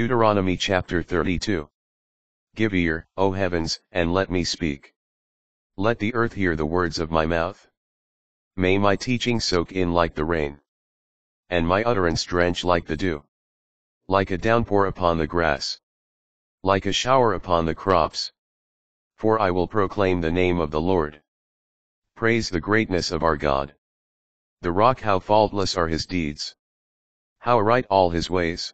Deuteronomy chapter 32. Give ear, O heavens, and let me speak. Let the earth hear the words of my mouth. May my teaching soak in like the rain. And my utterance drench like the dew. Like a downpour upon the grass. Like a shower upon the crops. For I will proclaim the name of the Lord. Praise the greatness of our God. The rock how faultless are his deeds. How right all his ways.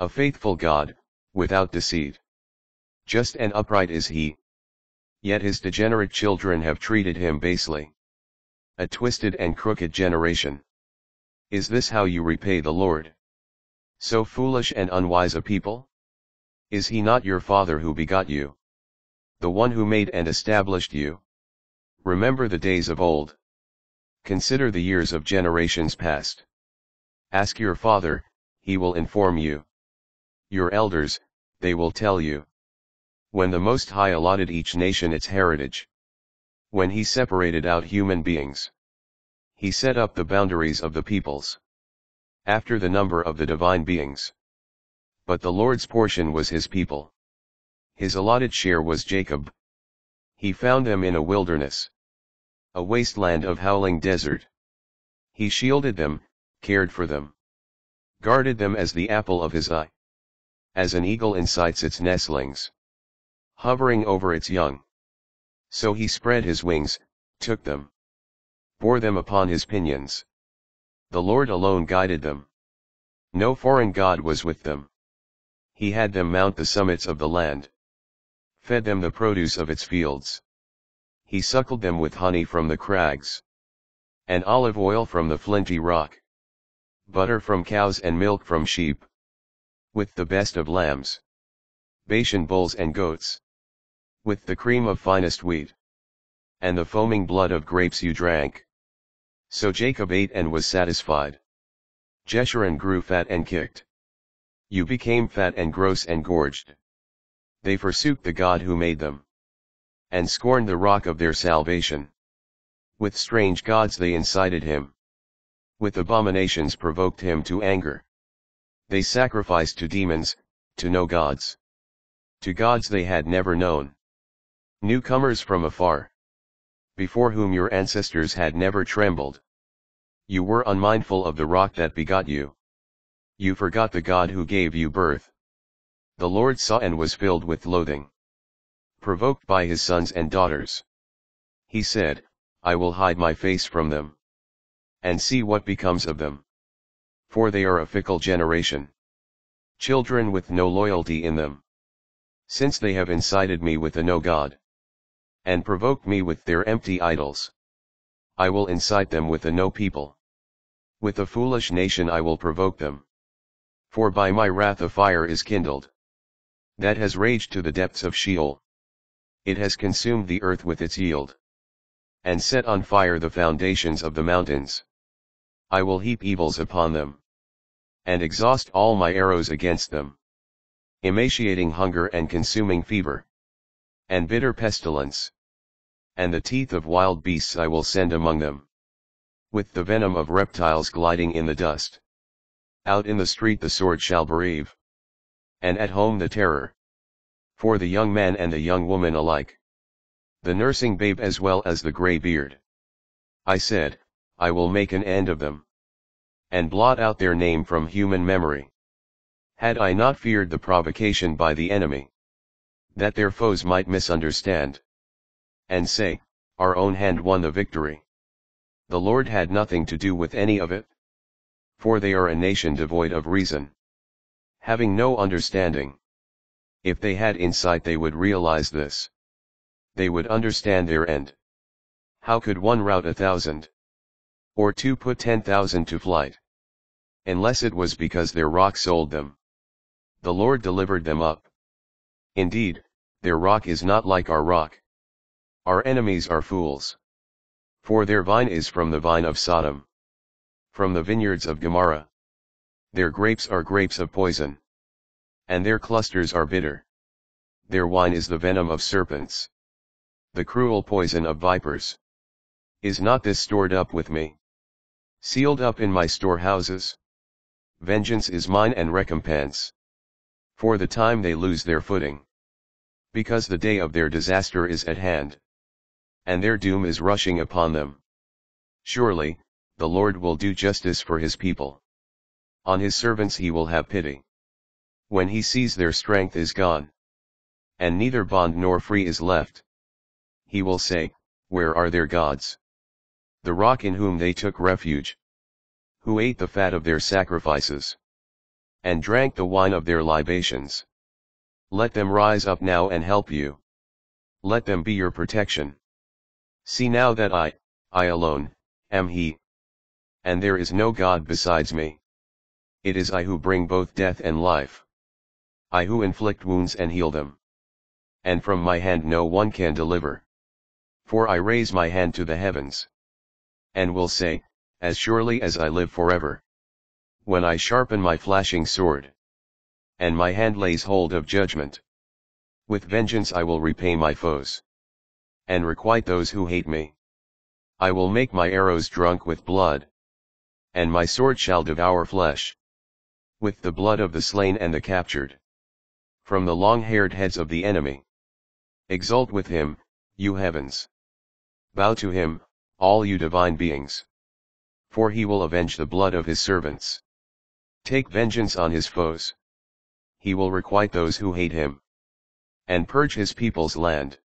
A faithful God, without deceit. Just and upright is he. Yet his degenerate children have treated him basely. A twisted and crooked generation. Is this how you repay the Lord? So foolish and unwise a people? Is he not your father who begot you? The one who made and established you? Remember the days of old. Consider the years of generations past. Ask your father, he will inform you. Your elders, they will tell you. When the Most High allotted each nation its heritage. When he separated out human beings. He set up the boundaries of the peoples. After the number of the divine beings. But the Lord's portion was his people. His allotted share was Jacob. He found them in a wilderness. A wasteland of howling desert. He shielded them, cared for them. Guarded them as the apple of his eye as an eagle incites its nestlings. Hovering over its young. So he spread his wings, took them. Bore them upon his pinions. The Lord alone guided them. No foreign God was with them. He had them mount the summits of the land. Fed them the produce of its fields. He suckled them with honey from the crags. And olive oil from the flinty rock. Butter from cows and milk from sheep with the best of lambs. Bashan bulls and goats. With the cream of finest wheat. And the foaming blood of grapes you drank. So Jacob ate and was satisfied. Jeshurun grew fat and kicked. You became fat and gross and gorged. They forsook the God who made them. And scorned the rock of their salvation. With strange gods they incited him. With abominations provoked him to anger. They sacrificed to demons, to no gods. To gods they had never known. Newcomers from afar. Before whom your ancestors had never trembled. You were unmindful of the rock that begot you. You forgot the God who gave you birth. The Lord saw and was filled with loathing. Provoked by his sons and daughters. He said, I will hide my face from them. And see what becomes of them for they are a fickle generation. Children with no loyalty in them. Since they have incited me with a no God. And provoked me with their empty idols. I will incite them with a no people. With a foolish nation I will provoke them. For by my wrath a fire is kindled. That has raged to the depths of Sheol. It has consumed the earth with its yield. And set on fire the foundations of the mountains. I will heap evils upon them and exhaust all my arrows against them. Emaciating hunger and consuming fever. And bitter pestilence. And the teeth of wild beasts I will send among them. With the venom of reptiles gliding in the dust. Out in the street the sword shall bereave. And at home the terror. For the young man and the young woman alike. The nursing babe as well as the grey beard. I said, I will make an end of them and blot out their name from human memory. Had I not feared the provocation by the enemy, that their foes might misunderstand, and say, our own hand won the victory. The Lord had nothing to do with any of it. For they are a nation devoid of reason. Having no understanding. If they had insight they would realize this. They would understand their end. How could one rout a thousand? Or two put ten thousand to flight? Unless it was because their rock sold them. The Lord delivered them up. Indeed, their rock is not like our rock. Our enemies are fools. For their vine is from the vine of Sodom. From the vineyards of Gomorrah. Their grapes are grapes of poison. And their clusters are bitter. Their wine is the venom of serpents. The cruel poison of vipers. Is not this stored up with me? Sealed up in my storehouses? Vengeance is mine and recompense. For the time they lose their footing. Because the day of their disaster is at hand. And their doom is rushing upon them. Surely, the Lord will do justice for his people. On his servants he will have pity. When he sees their strength is gone. And neither bond nor free is left. He will say, Where are their gods? The rock in whom they took refuge. Who ate the fat of their sacrifices. And drank the wine of their libations. Let them rise up now and help you. Let them be your protection. See now that I, I alone, am He. And there is no God besides me. It is I who bring both death and life. I who inflict wounds and heal them. And from my hand no one can deliver. For I raise my hand to the heavens. And will say, as surely as I live forever. When I sharpen my flashing sword. And my hand lays hold of judgment. With vengeance I will repay my foes. And requite those who hate me. I will make my arrows drunk with blood. And my sword shall devour flesh. With the blood of the slain and the captured. From the long-haired heads of the enemy. Exult with him, you heavens. Bow to him, all you divine beings. For he will avenge the blood of his servants. Take vengeance on his foes. He will requite those who hate him. And purge his people's land.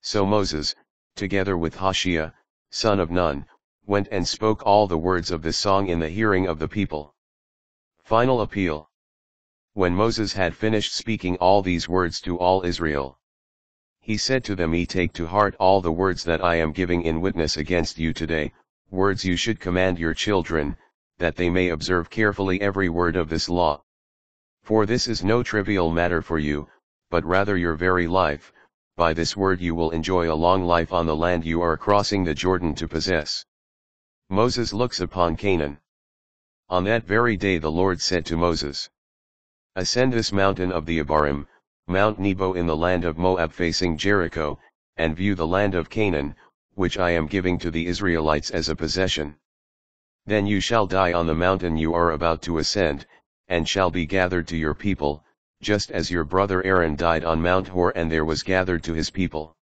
So Moses, together with Hoshea, son of Nun, went and spoke all the words of this song in the hearing of the people. Final Appeal When Moses had finished speaking all these words to all Israel, he said to them Ye take to heart all the words that I am giving in witness against you today, words you should command your children, that they may observe carefully every word of this law. For this is no trivial matter for you, but rather your very life, by this word you will enjoy a long life on the land you are crossing the Jordan to possess. Moses looks upon Canaan. On that very day the Lord said to Moses, Ascend this mountain of the Abarim, Mount Nebo in the land of Moab facing Jericho, and view the land of Canaan, which I am giving to the Israelites as a possession. Then you shall die on the mountain you are about to ascend, and shall be gathered to your people, just as your brother Aaron died on Mount Hor and there was gathered to his people.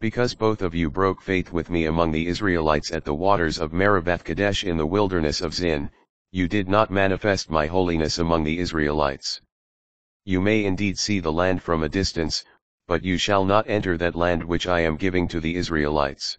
Because both of you broke faith with me among the Israelites at the waters of Meribah Kadesh in the wilderness of Zin, you did not manifest my holiness among the Israelites. You may indeed see the land from a distance, but you shall not enter that land which I am giving to the Israelites.